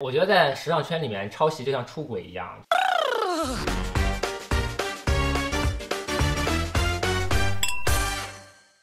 我觉得在时尚圈里面，抄袭就像出轨一样。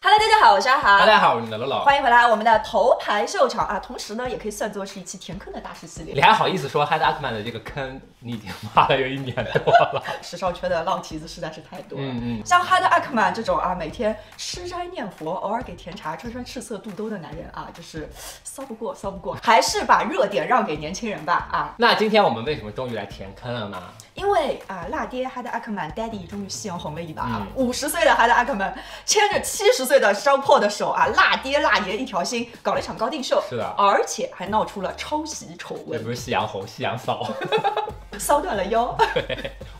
Hello，大家好，我是阿大，家好，我是你的乐乐。欢迎回来我们的头牌秀场啊！同时呢，也可以算作是一期填坑的大师系列你。还好意思说哈德阿克曼的这个坑，你已经挖了有一年多了。时尚圈的浪蹄子实在是太多了。嗯嗯，像哈德·艾克曼这种啊，每天吃斋念佛，偶尔给甜茶，穿穿赤色肚兜的男人啊，就是骚不过，骚不过，还是把热点让给年轻人吧啊！那今天我们为什么终于来填坑了呢？因为啊，辣爹哈德·阿克曼 Daddy 终于夕阳红了一把！五十、岁的哈德·阿克曼牵着七十岁的烧破的手啊，辣爹辣爷一条心，搞了一场高定秀，是的而且还闹出了抄袭丑闻。也，不是夕阳红，夕阳扫。骚断了腰。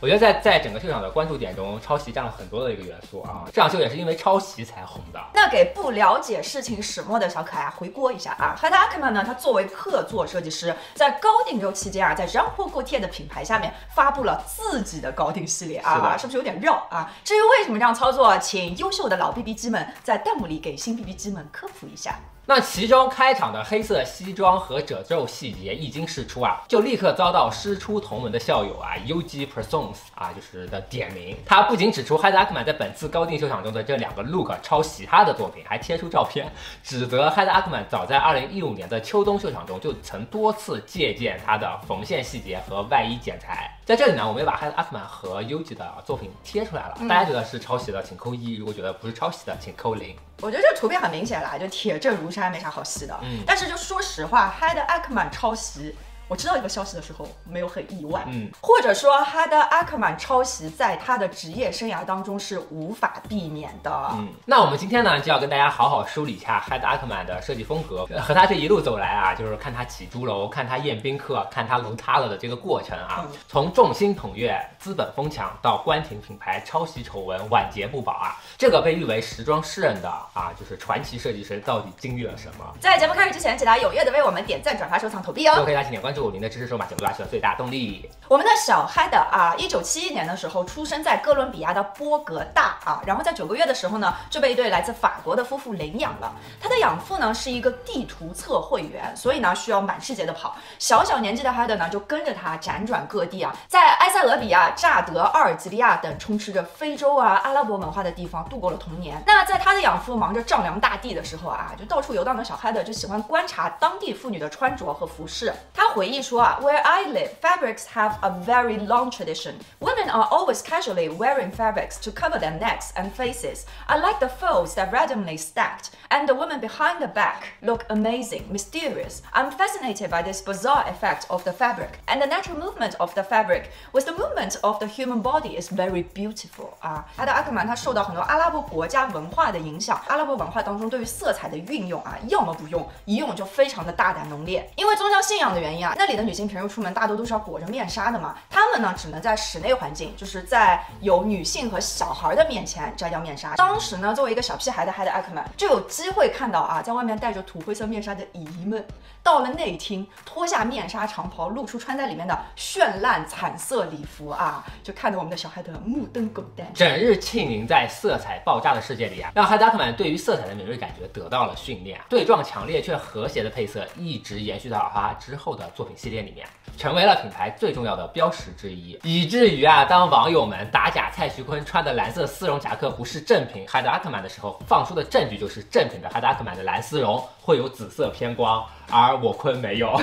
我觉得在在整个秀场的关注点中，抄袭占了很多的一个元素啊。这场秀也是因为抄袭才红的。那给不了解事情始末的小可爱啊回锅一下啊，哈德·阿克曼呢，他作为客座设计师，在高定周期间啊，在 Jean Paul Gaultier 的品牌下面发布了自己的高定系列是啊，的是不是有点绕啊？至于为什么这样操作，请优秀的老 BB 机们在弹幕里给新 BB 机们科普一下。那其中开场的黑色西装和褶皱细节一经释出啊，就立刻遭到师出同门的校友啊 UG Persons 啊就是的点名。他不仅指出哈德阿克曼在本次高定秀场中的这两个 look 抄袭他的作品，还贴出照片，指责哈德阿克曼早在2015年的秋冬秀场中就曾多次借鉴他的缝线细节和外衣剪裁。在这里呢，我们也把哈德阿克曼和 UG 的作品贴出来了。大家觉得是抄袭的，请扣一；如果觉得不是抄袭的，请扣零。我觉得这图片很明显啦，就铁证如山，没啥好吸的。嗯但是就说实话，嗨的艾克曼抄袭。我知道这个消息的时候没有很意外，嗯，或者说哈德·阿克曼抄袭在他的职业生涯当中是无法避免的。嗯，那我们今天呢就要跟大家好好梳理一下哈德阿克曼的设计风格，呃 和他这一路走来啊，就是看他起朱楼，看他宴宾客，看他楼塌了的这个过程啊嗯，从众星捧月、资本疯抢到关停品牌抄袭丑闻晚节不保啊，这个被誉为时装诗人的啊，就是传奇设计师到底经历了什么？在节目开始之前，请大家踊跃的为我们点赞、转发、收藏、投币哦。都可以大请点关注，您的支持是我们把节目拉起的最大动力。我们的小嗨的啊，一九七一年的时候出生在哥伦比亚的波格大啊，然后在九个月的时候呢，就被一对来自法国的夫妇领养了。他的养父呢是一个地图测绘员，所以呢需要满世界的跑。小小年纪的嗨的呢就跟着他辗转各地啊，在埃塞俄比亚、乍得、阿尔及利亚等充斥着非洲啊、阿拉伯文化的地方度过了童年。那在他的养父忙着丈量大地的时候啊，就到处游荡的小嗨的就喜欢观察当地妇女的穿着和服饰。他回 忆说啊，Where I live, fabrics have a very long tradition. Women are always casually wearing fabrics to cover their necks and faces. I like the folds that randomly stacked, and the women behind the back look amazing, mysterious. I'm fascinated by this bizarre effect of the fabric, and the natural movement of the fabric with the movement of the human body is very beautiful. 啊，哈德阿克曼他受到很多阿拉伯国家文化的影响，阿拉伯文化当中对于色彩的运用啊，要么不用，一用就非常的大胆浓烈。因为宗教信仰的原因啊， 那里的女性平时出门大多都是要裹着面纱的嘛，她们呢只能在室内环境，就是在有女性和小孩的面前摘掉面纱。当时呢，作为一个小屁孩的哈德阿克曼，就有机会看到啊，在外面戴着土灰色面纱的姨们，到了内厅脱下面纱长袍，露出穿在里面的绚烂彩色礼服啊，就看得我们的小孩德目瞪狗呆。整日浸淫在色彩爆炸的世界里啊，让哈德阿克曼对于色彩的敏锐感觉得到了训练。对撞强烈却和谐的配色一直延续到他之后的作品系列里面，成为了品牌最重要的标识之一。以至于啊，当网友们打假蔡徐坤穿的蓝色丝绒夹克不是正品哈德阿克曼的时候，放出的证据就是正品的哈德阿克曼的蓝丝绒会有紫色偏光，而我坤没有。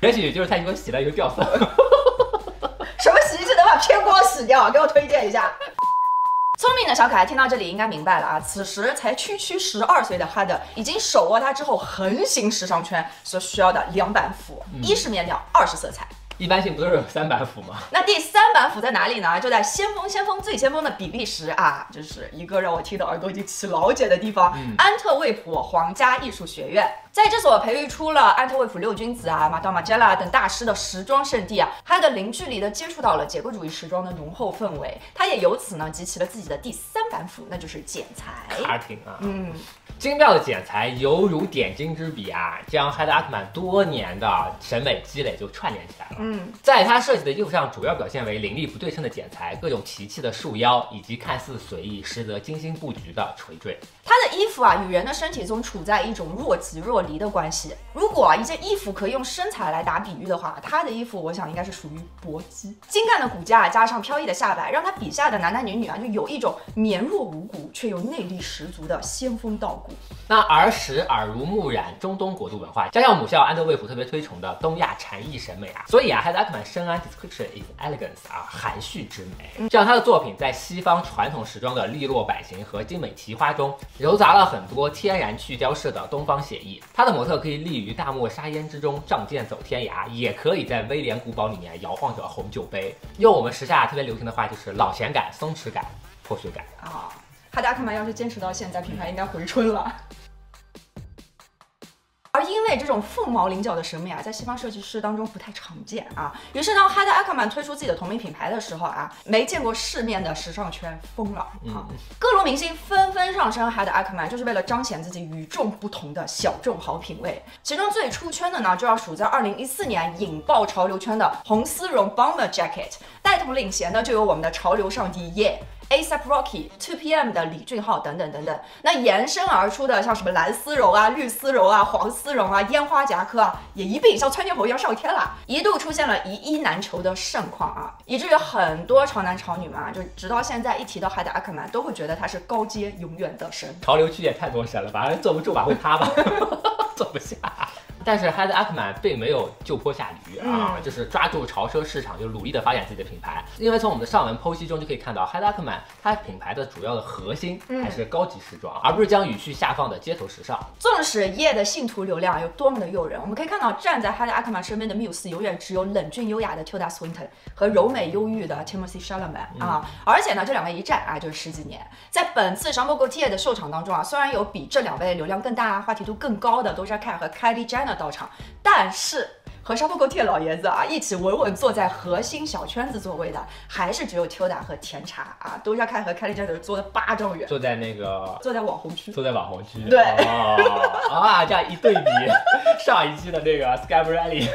也许就是蔡徐坤洗了一个掉色。什么洗衣机能把偏光洗掉？给我推荐一下。聪明的小可爱听到这里应该明白了啊，此时才区区十二岁的哈德已经手握他之后横行时尚圈所需要的两板斧，一是面料，二是色彩。一般性不都是有三板斧吗？那第三板斧在哪里呢？就在先锋先锋最先锋的比利时啊，就是一个让我听得耳朵已经起老茧的地方——安特卫普皇家艺术学院。在这所培育出了安特卫普六君子啊、马当马杰拉等大师的时装圣地啊，他的零距离的接触到了结构主义时装的浓厚氛围，他也由此呢集齐了自己的第三板斧，那就是剪裁。卡挺啊，嗯，精妙的剪裁犹如点睛之笔啊，将哈德阿克曼多年的审美积累就串联起来了。嗯，在他设计的衣服上，主要表现为凌厉不对称的剪裁、各种奇气的束腰，以及看似随意实则精心布局的垂坠。它的衣服啊，与人的身体中处在一种若即若离的关系。如果，一件衣服可以用身材来打比喻的话，它的衣服我想应该是属于搏击。精干的骨架加上飘逸的下摆，让他笔下的男男女女啊，就有一种绵弱无骨却又内力十足的仙风道骨。那儿时耳濡目染中东国度文化，加上母校安德卫普特别推崇的东亚禅意审美啊，所以啊，海德·阿克曼深谙 discretion is elegance 啊，含蓄之美。这样他的作品在西方传统时装的利落版型和精美提花中，糅杂了很多天然去胶式的东方写意。它的模特可以立于大漠沙烟之中，仗剑走天涯，也可以在威廉古堡里面摇晃着红酒杯。用我们时下特别流行的话，就是老钱感、松弛感、破碎感啊。海德·阿克曼要是坚持到现在，品牌应该回春了。而因为这种凤毛麟角的审美啊，在西方设计师当中不太常见啊。于是当哈德·阿克曼推出自己的同名品牌的时候啊，没见过世面的时尚圈疯了啊！各路明星纷纷上身哈德·阿克曼，就是为了彰显自己与众不同的小众好品味。其中最出圈的呢，就要数在2014年引爆潮流圈的红丝绒 bomber jacket，带头领衔的就有我们的潮流上帝耶。，ASAP Rocky、Two PM 的李俊浩等等等等，那延伸而出的像什么蓝丝绒啊、绿丝绒啊、黄丝绒啊、烟花夹克啊，也一并像窜天猴一样上天了，一度出现了一衣难求的盛况啊，以至于很多潮男潮女们啊，就直到现在一提到海德·阿克曼，都会觉得他是高阶永远的神。潮流区也太多神了吧，坐不住吧，会塌吧，坐不下。但是哈德·阿克曼并没有就坡下驴啊，就是抓住潮奢市场，就努力的发展自己的品牌。因为从我们的上文剖析中就可以看到，，Hilakman 它品牌的主要的核心还是高级时装，而不是将语序下放的街头时尚。纵使夜的信徒流量有多么的诱人，我们可以看到站在哈德·阿克曼身边的缪斯永远只有冷峻优雅的 Tilda Swinton 和柔美忧郁的 Timothy Chalamet 啊。而且呢，这两位一站啊就是十几年。在本次 Jean Paul Gaultier 的秀场当中啊，虽然有比这两位流量更大、话题度更高的 Doja Cat 和 Kylie Jenner 到场，但但是和沙坡狗铁老爷子啊一起稳稳坐在核心小圈子座位的，还是只有 Tilda 和甜茶啊，都要看和 Kelly Jenner 坐的八丈远，坐在那个坐在网红区，坐在网红区，对啊，这样一对比，上一期的那个 Sky Rally，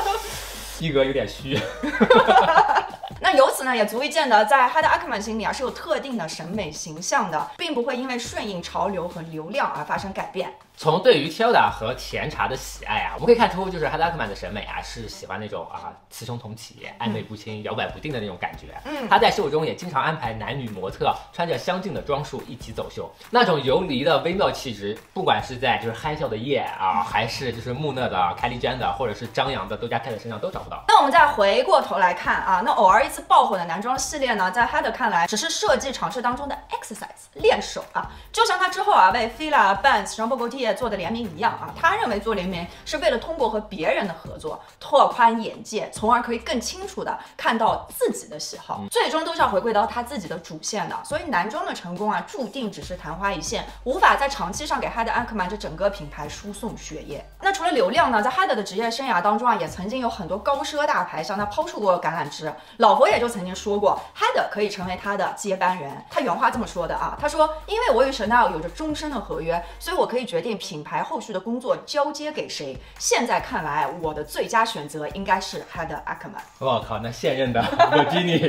逼格有点虚。那由此呢，也足以见得，在哈德·阿克曼心里啊，是有特定的审美形象的，并不会因为顺应潮流和流量而发生改变。从对于 Tilda 和甜茶的喜爱啊，我们可以看出，就是 Hilakman 的审美啊，是喜欢那种啊雌雄同体、暧昧不清、摇摆不定的那种感觉。嗯，他在秀中也经常安排男女模特穿着相近的装束一起走秀，那种游离的微妙气质，不管是在就是嗨笑的叶啊，还是就是木讷的 Kylie Jenner，或者是张扬的窦家凯的身上都找不到。那我们再回过头来看啊，那偶尔一次爆火的男装系列呢，在哈德看来，只是设计尝试当中的 exercise 练手啊，就像他之后啊为 Fila、Benz、Jean Paul Gaultier 做的联名一样啊，他认为做联名是为了通过和别人的合作拓宽眼界，从而可以更清楚的看到自己的喜好，最终都是要回归到他自己的主线的。所以男装的成功啊，注定只是昙花一现，无法在长期上给哈德·阿克曼这整个品牌输送血液。那除了流量呢，在哈德的职业生涯当中啊，也曾经有很多高奢大牌向他抛出过橄榄枝。老佛爷就曾经说过，哈德可以成为他的接班人。他原话这么说的啊，他说：“因为我与 Chanel 有着终身的合约，所以我可以决定品牌后续的工作交接给谁。现在看来，我的最佳选择应该是他的·阿克曼。”我靠，那现任的我基尼终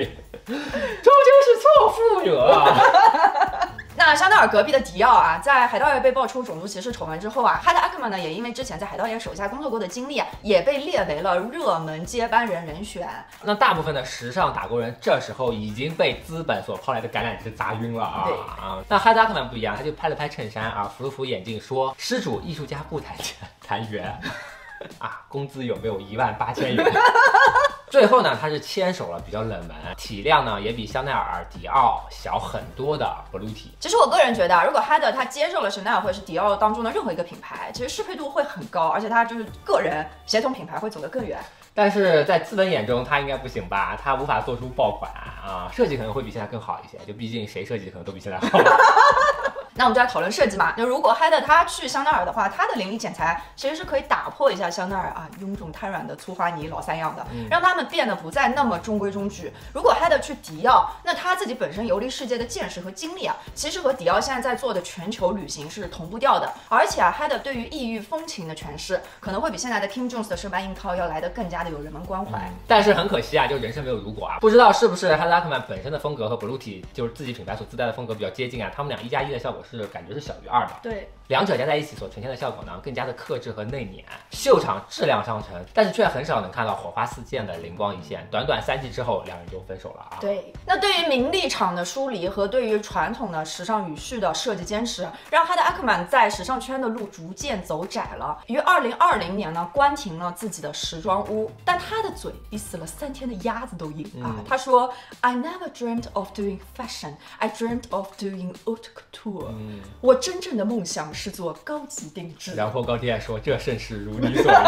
究是错付者啊！那香奈儿隔壁的迪奥啊，在海盗爷被爆出种族歧视丑闻之后啊，哈德·阿克曼呢，也因为之前在海盗爷手下工作过的经历啊，也被列为了热门接班人人选。那大部分的时尚打工人这时候已经被资本所抛来的橄榄枝砸晕了啊！啊，那哈德·阿克曼不一样，他就拍了拍衬衫啊，扶了扶眼镜，说：“施主，艺术家不谈钱，谈缘 啊，工资有没有一万八千元？”最后呢，他是牵手了比较冷门、体量呢也比香奈儿、迪奥小很多的 Blue T。其实我个人觉得啊，如果哈德他接受了香奈儿或者是迪奥当中的任何一个品牌，其实适配度会很高，而且他就是个人协同品牌会走得更远。但是在资本眼中，他应该不行吧？他无法做出爆款啊，设计可能会比现在更好一些，就毕竟谁设计可能都比现在好。那我们就来讨论设计嘛。那如果 Head 他去香奈儿的话，他的灵力剪裁其实是可以打破一下香奈儿啊臃肿瘫软的粗花呢老三样的，让他们变得不再那么中规中矩。如果 Head 去迪奥，那他自己本身游历世界的见识和经历啊，其实和迪奥现在在做的全球旅行是同步调的。而且啊，Head 对于异域风情的诠释，可能会比现在的 Kim Jones 的圣班硬套要来的更加的有人文关怀。但是很可惜啊，就人生没有如果啊，不知道是不是 Head 阿克曼本身的风格和 Blue T 就是自己品牌所自带的风格比较接近啊，他们俩一加一的效果。是感觉是小于二的。对，两者加在一起所呈现的效果呢，更加的克制和内敛，秀场质量上乘，但是却很少能看到火花四溅的灵光一现。短短三季之后，两人就分手了啊。对，那对于名利场的疏离和对于传统的时尚语序的设计坚持，让哈德阿克曼在时尚圈的路逐渐走窄了。于二零二零年呢，关停了自己的时装屋，但他的嘴比死了三天的鸭子都硬啊！他说：“I never dreamed of doing fashion, I dreamed of doing haute couture。我真正的梦想是做高级定制。”然后高低爱说：“这甚是如你所愿。”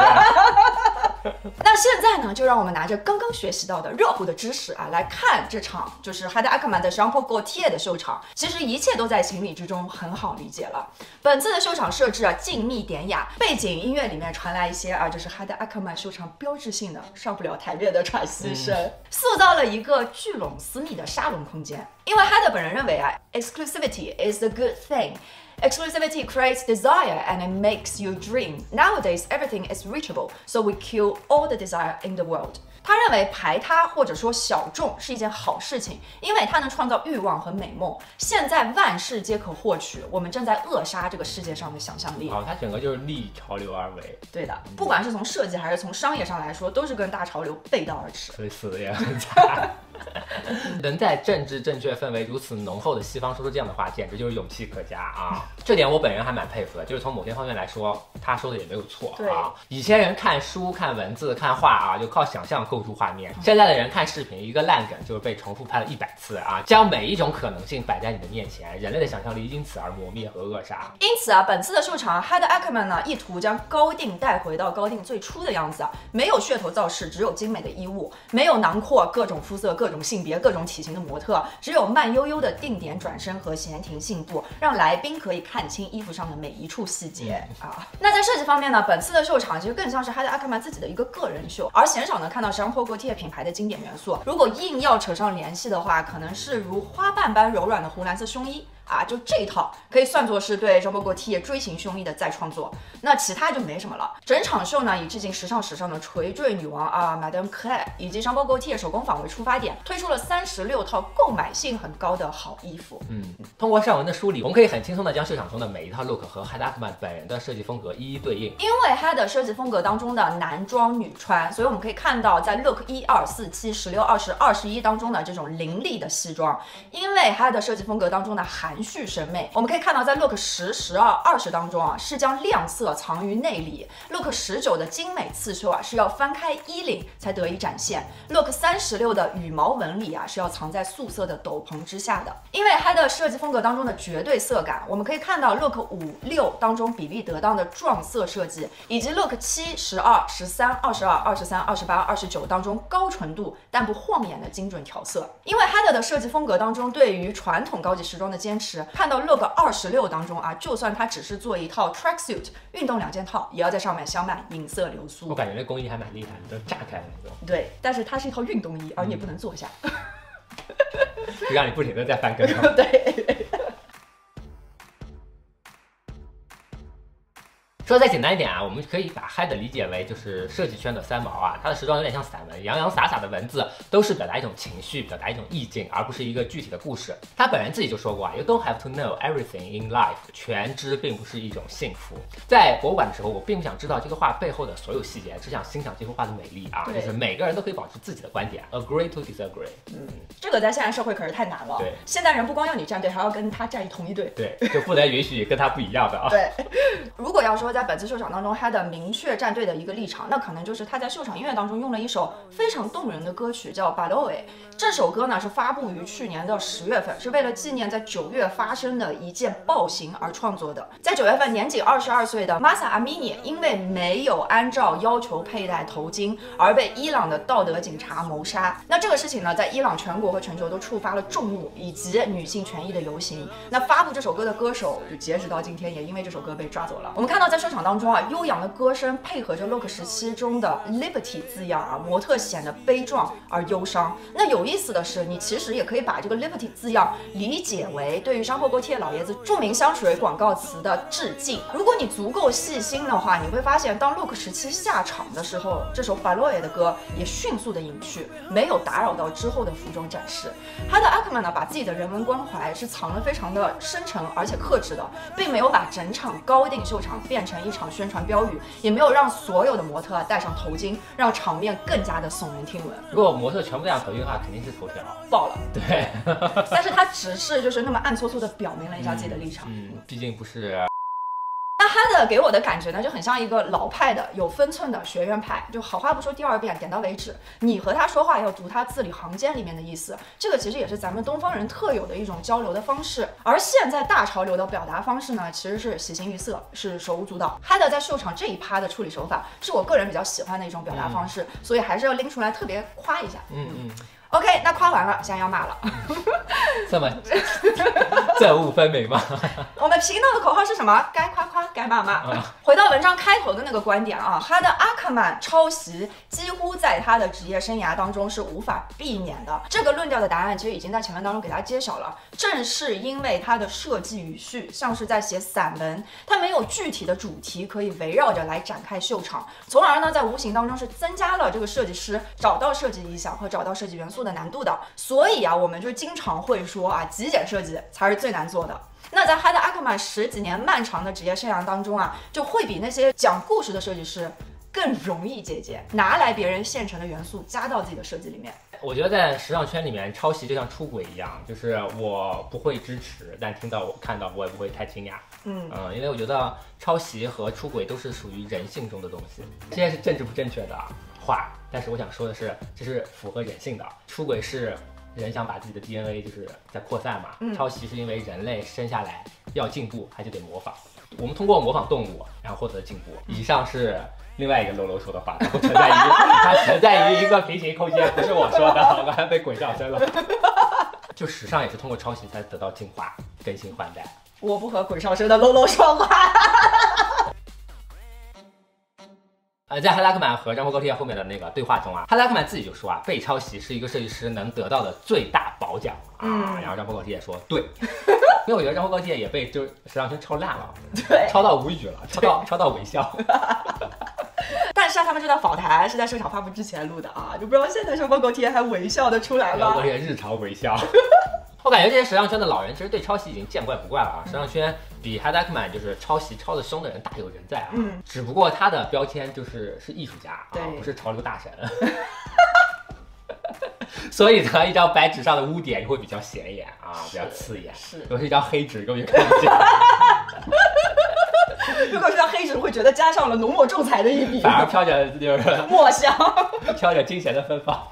那现在呢，就让我们拿着刚刚学习到的热乎的知识啊，来看这场就是哈德阿克曼的 Jean Paul Gaultier 的秀场。其实一切都在情理之中，很好理解了。本次的秀场设置啊，静谧典雅，背景音乐里面传来一些啊，就是哈德阿克曼秀场标志性的上不了台面的喘息声，塑造了一个聚拢私密的沙龙空间。因为哈德本人认为啊，exclusivity is a good thing。Exclusivity creates desire and it makes you dream. Nowadays, everything is reachable, so we kill all the desire in the world. 他认为排他或者说小众是一件好事情，因为它能创造欲望和美梦。现在万事皆可获取，我们正在扼杀这个世界上的想象力。哦，它整个就是逆潮流而为。对的，不管是从设计还是从商业上来说，都是跟大潮流背道而驰。所以死的也很惨。能在政治正确氛围如此浓厚的西方说出这样的话，简直就是勇气可嘉啊！这点我本人还蛮佩服的。就是从某些方面来说，他说的也没有错啊。以前人看书、看文字、看画啊，就靠想象构筑画面；现在的人看视频，一个烂梗就是被重复拍了一百次啊，将每一种可能性摆在你的面前，人类的想象力因此而磨灭和扼杀。因此啊，本次的秀场，Head Ackerman 呢，意图将高定带回到高定最初的样子啊，没有噱头造势，只有精美的衣物，没有囊括各种肤色、各种性别、各种。体型的模特，只有慢悠悠的定点转身和闲庭信步，让来宾可以看清衣服上的每一处细节啊。那在设计方面呢，本次的秀场其实更像是哈德阿克曼自己的一个个人秀，而鲜少能看到 Jean Paul Gaultier 品牌的经典元素。如果硬要扯上联系的话，可能是如花瓣般柔软的湖蓝色胸衣。啊，就这一套可以算作是对 Jean Paul Gaultier 锥形胸衣的再创作，那其他就没什么了。整场秀呢，以致敬时尚史上的垂坠女王啊，Madame Claire 以及 Jean Paul Gaultier 手工坊为出发点，推出了三十六套购买性很高的好衣服。嗯，通过上文的梳理，我们可以很轻松的将秀场中的每一套 look 和 h a d a k m a n 本人的设计风格一一对应。因为他的设计风格当中的男装女穿，所以我们可以看到在 look 一二四七十六二十二十一当中的这种凌厉的西装。因为他的设计风格当中的含蓄审美。我们可以看到，在 look 十、十二、二十当中啊，是将亮色藏于内里；look 十九的精美刺绣啊，是要翻开衣领才得以展现；look 三十六的羽毛纹理啊，是要藏在素色的斗篷之下的。因为它的设计风格当中的绝对色感，我们可以看到 look 五六当中比例得当的撞色设计，以及 look 七、十二、十三、二十二、二十三、二十八、二十九当中高纯度但不晃眼的精准调色。因为 Head 的设计风格当中对于传统高级时装的坚持，看到 look。二十六当中啊，就算它只是做一套 tracksuit 运动两件套，也要在上面镶满银色流苏。我感觉那工艺还蛮厉害的，都炸开了那种。对，但是它是一套运动衣，而你也不能坐下，就让你不停的在翻跟头。对。说再简单一点啊，我们可以把 Head 理解为就是设计圈的三毛啊，他的时装有点像散文，洋洋洒洒的文字都是表达一种情绪，表达一种意境，而不是一个具体的故事。他本人自己就说过啊，You don't have to know everything in life，全知并不是一种幸福。在博物馆的时候，我并不想知道这个画背后的所有细节，只想欣赏这幅画的美丽啊。就是每个人都可以保持自己的观点，agree to disagree。嗯，这个在现在社会可是太难了。对，现代人不光要你站队，还要跟他站同一队。对，就不能允许跟他不一样的啊。对，如果要说。在本次秀场当中，他的明确站队的一个立场，那可能就是他在秀场音乐当中用了一首非常动人的歌曲，叫《b a l o e 这首歌呢是发布于去年的十月份，是为了纪念在九月发生的一件暴行而创作的。在九月份，年仅二十二岁的 Masa Amini 因为没有按照要求佩戴头巾，而被伊朗的道德警察谋杀。那这个事情呢，在伊朗全国和全球都触发了众怒以及女性权益的游行。那发布这首歌的歌手，就截止到今天，也因为这首歌被抓走了。我们看到在。秀场当中啊，悠扬的歌声配合着 Look 时期中的 Liberty 字样啊，模特显得悲壮而忧伤。那有意思的是，你其实也可以把这个 Liberty 字样理解为对于山坡沟贴老爷子著名香水广告词的致敬。如果你足够细心的话，你会发现，当 Look 时期下场的时候，这首 Balloy 的歌也迅速的隐去，没有打扰到之后的服装展示。他的 Akman 呢，把自己的人文关怀是藏得非常的深沉而且克制的，并没有把整场高定秀场变成一场宣传标语，也没有让所有的模特啊戴上头巾，让场面更加的耸人听闻。如果模特全部戴上头巾的话，肯定是头条。爆了，对，但是他只是就是那么暗搓搓的表明了一下自己的立场。嗯，毕竟不是的给我的感觉呢，就很像一个老派的、有分寸的学院派，就好话不说第二遍，点到为止。你和他说话要读他字里行间里面的意思，这个其实也是咱们东方人特有的一种交流的方式。而现在大潮流的表达方式呢，其实是喜形于色，是手舞足蹈。哈德在秀场这一趴的处理手法，是我个人比较喜欢的一种表达方式，所以还是要拎出来特别夸一下。嗯嗯，OK，那夸完了，现在要骂了。这么 憎恶分明吗？我们频道的口号是什么？该夸夸，该骂骂。回到文章开头的那个观点啊，他的阿克曼抄袭几乎在他的职业生涯当中是无法避免的。这个论调的答案其实已经在前文当中给大家揭晓了。正是因为他的设计语序像是在写散文，他没有具体的主题可以围绕着来展开秀场，从而呢在无形当中是增加了这个设计师找到设计意象和找到设计元素的难度的。所以啊，我们就经常会说啊，极简设计才是最难做的。那在哈德阿克曼十几年漫长的职业生涯当中啊，就会比那些讲故事的设计师更容易借鉴，拿来别人现成的元素加到自己的设计里面。我觉得在时尚圈里面，抄袭就像出轨一样，就是我不会支持，但听到我看到我也不会太惊讶。嗯嗯，因为我觉得抄袭和出轨都是属于人性中的东西，这些是政治不正确的话，但是我想说的是，这是符合人性的。出轨是人想把自己的 DNA 就是在扩散嘛，嗯抄袭是因为人类生下来要进步，他就得模仿。我们通过模仿动物，然后获得进步。以上是另外一个喽喽说的话，它不存在于 它存在于一个平行空间，不是我说的，我刚才被鬼上身了。就时尚也是通过抄袭才得到进化、更新换代。我不和鬼上身的喽喽说话。呃，在哈拉克曼和张伯高贴后面的那个对话中啊，哈拉克曼自己就说啊，被抄袭是一个设计师能得到的最大褒奖啊。嗯然后张伯高贴也说对，因为我觉得张伯高贴也被就是时尚圈抄烂了，对，抄到无语了，抄到抄到微笑。但是啊，他们这段访谈是在秀场发布之前录的啊，就不知道现在双方狗贴还微笑的出来吗张伯高？贴日常微笑。我感觉这些时尚圈的老人其实对抄袭已经见怪不怪了啊。时尚圈比哈达克曼就是抄袭抄的凶的人大有人在啊。嗯，只不过他的标签就是是艺术家啊，不是潮流大神。所以呢，一张白纸上的污点就会比较显眼啊，比较刺眼。是如果是一张黑纸，根本就看不见，如果是张黑纸，会觉得加上了浓墨重彩的一笔，反而飘着就是墨香。飘着金钱的芬芳。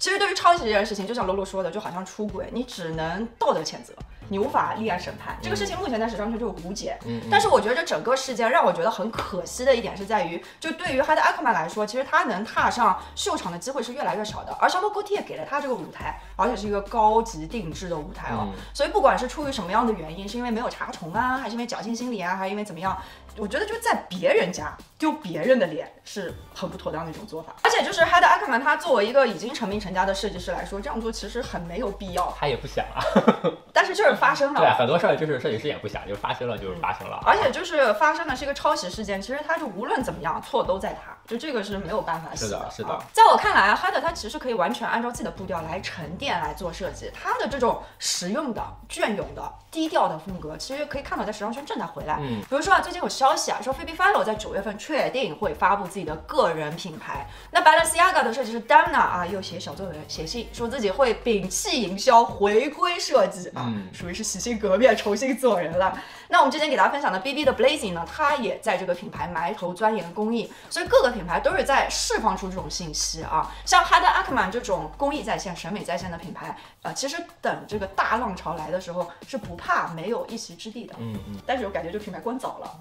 其实对于抄袭这件事情，就像罗罗说的，就好像出轨，你只能道德谴责，你无法立案审判。这个事情目前在时尚圈就有无解。嗯，但是我觉得这整个事件让我觉得很可惜的一点是在于，就对于哈德艾克曼来说，其实他能踏上秀场的机会是越来越少的。而肖波戈蒂也给了他这个舞台，而且是一个高级定制的舞台哦。嗯所以不管是出于什么样的原因，是因为没有查重啊，还是因为侥幸心理啊，还是因为怎么样，我觉得就在别人家丢别人的脸是很不妥当的一种做法。而且就是哈德阿克曼他作为一个已经成名成家的设计师来说，这样做其实很没有必要。他也不想啊。但是就是发生了。对，很多事儿就是设计师也不想，就是发生了就是发生了。而且就是发生的是一个抄袭事件，其实他就无论怎么样，错都在他，就这个是没有办法洗是的是的啊在我看来啊，哈德他其实可以完全按照自己的步调来沉淀来做设计，他的这种实用的、隽永的、低调的风格，其实可以看到在时尚圈正在回来。嗯，比如说啊，最近有消息啊，说 Phoebe Philo 在九月份确定会发布自己的个人品牌。那 Balenciaga 的设计师 Damna 啊，又写小作文写信，说自己会摒弃营销，回归设计啊，嗯属于是洗心革面，重新做人了。那我们之前给大家分享的 BB 的 Blazing 呢，它也在这个品牌埋头钻研工艺，所以各个品牌都是在释放出这种信息啊。像 Hada Akman 这种工艺在线、审美在线的品牌，呃，其实等这个大浪潮来的时候，是不怕没有一席之地的。嗯嗯，但是我感觉这品牌关早了。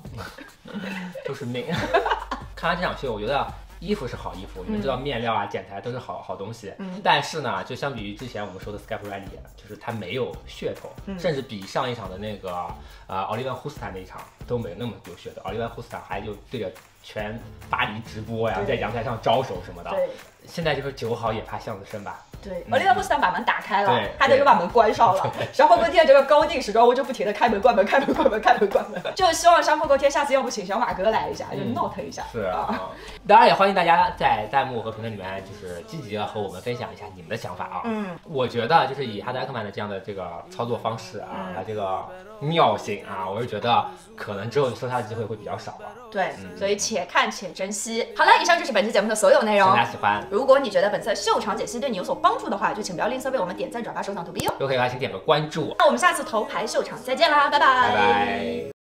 都是命。看完这场秀，我觉得衣服是好衣服，你们知道面料啊、剪裁都是好好东西。嗯但是呢，就相比于之前我们说的 Schiaparelli，就是它没有噱头，嗯甚至比上一场的那个呃奥利万胡斯坦那一场都没有那么有噱头。奥利万胡斯坦还就对着全巴黎直播呀，在阳台上招手什么的。对现在就是酒好也怕巷子深吧。对，嗯。奥利维·胡斯坦把门打开了对，他就又把门关上了。然后沟天这个高定时装屋就不停的开门关门开门关门开门关门，就希望山坡沟天下次要不请小马哥来一下，就嗯 note 一下。是啊，当然也欢迎大家在弹幕和评论里面就是积极的和我们分享一下你们的想法啊。嗯，我觉得就是以哈德埃克曼的这样的这个操作方式啊，嗯。他这个妙性啊，我是觉得可能之后收他的机会会比较少了。对，嗯所以且看且珍惜。好了，以上就是本期节目的所有内容希望大。家喜欢，如果你觉得本次秀场解析对你有所帮助的话，就请不要吝啬为我们点赞、转发、收藏、投币哦。都可以的话请点个关注，那我们下次头牌秀场再见啦，拜拜。拜拜。